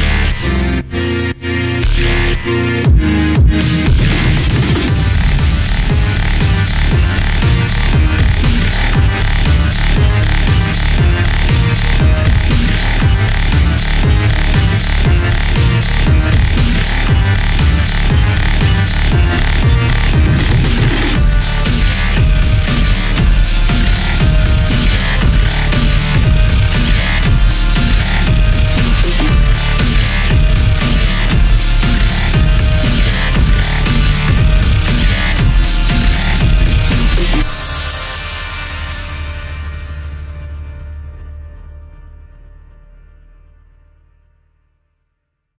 Yeah.